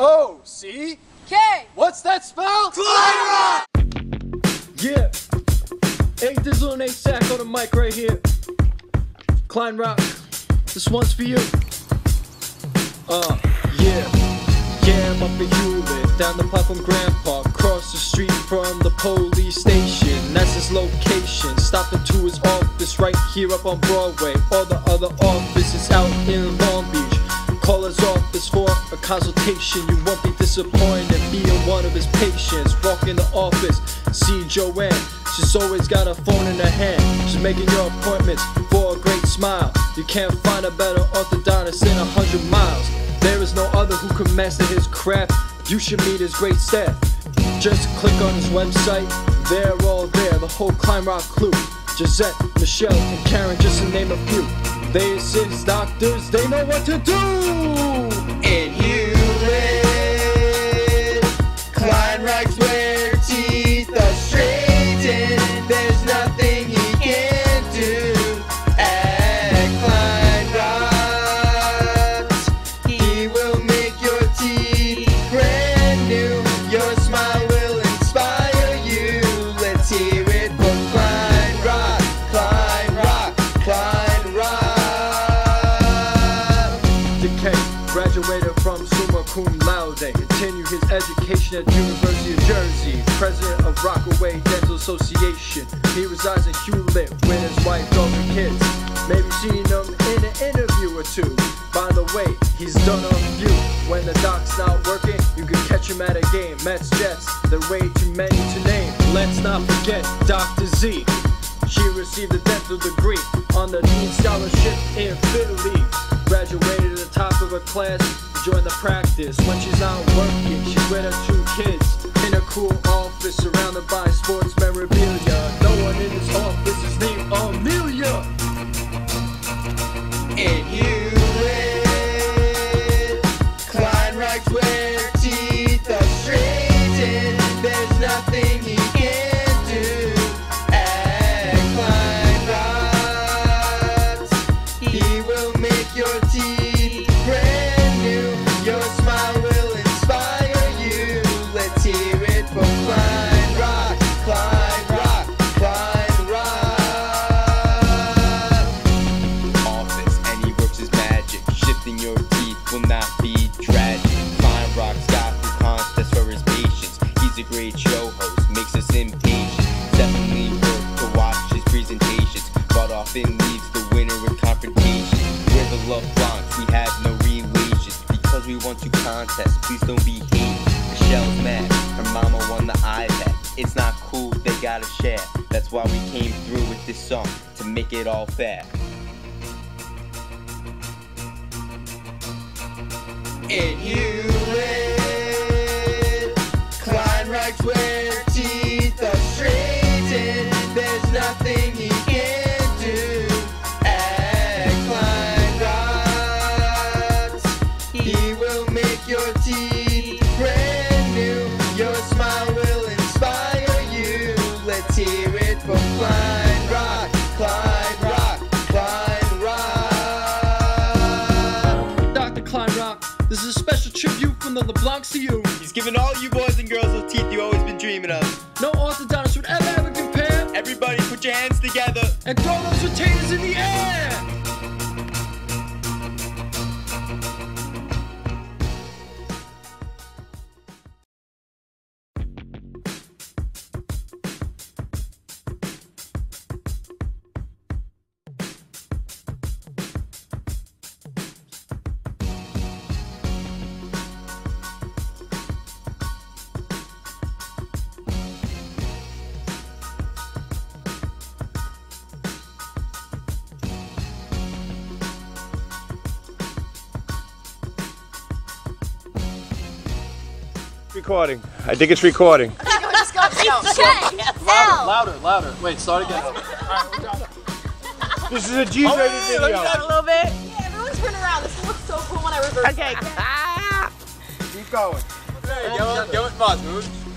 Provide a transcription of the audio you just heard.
O C K. What's that spell? Kleinrock! Yeah. Hey, Dizzle and A-Sack on the mic right here. Kleinrock, this one's for you. Uh, yeah. Yeah, I'm up in Hewlett, down the platform Grand Park, across the street from the police station. That's his location. Stop to his office right here up on Broadway. All the other offices out in Long Beach. Call his office for a consultation. You won't be disappointed being one of his patients. Walk in the office, see Joanne. She's always got a phone in her hand. She's making your appointments for a great smile. You can't find a better orthodontist in a hundred miles. There is no other who can master his craft. You should meet his great staff. Just click on his website. They're all there, the whole Kleinrock crew. Gisette, Michelle, and Karen, just to name a few. They assist doctors, they know what to do. Continue his education at University of Jersey. President of Rockaway Dental Association. He resides in Hewlett with his wife, and kids. Maybe seen him in an interview or two. By the way, he's done a few. When the doc's not working, you can catch him at a game. Mets, Jets, there way too many to name. Let's not forget Dr. Z. She received a dental degree on the Dean Scholarship in Italy. Graduated at the top of her class, joined the practice. When she's not working, she's with her two kids. In a cool office surrounded by sports memorabilia. No one in this office is named. A great show host, makes us impatient. Definitely worth to watch his presentations, but often leaves the winner with confrontation. We're the love blondes, we have no relations. Because we want to contest, please don't be hating. Michelle's mad, her mama won the iPad. It's not cool, they gotta share. That's why we came through with this song to make it all fair. And Hewlett, Kleinrock, this is a special tribute from the LeBlancs to you. He's giving all you boys and girls those teeth you always been dreaming of. No orthodontist would ever ever compare. Everybody put your hands together. And throw those retainers in the air. Recording. I think it's recording. Let's go. Let's go. Louder, louder, louder. Wait, start again. This is a G-rated oh, video. a little bit. Yeah, everyone turn around. This looks so cool when I reverse. Okay. Keep going. Hey, go, go with Foz, move.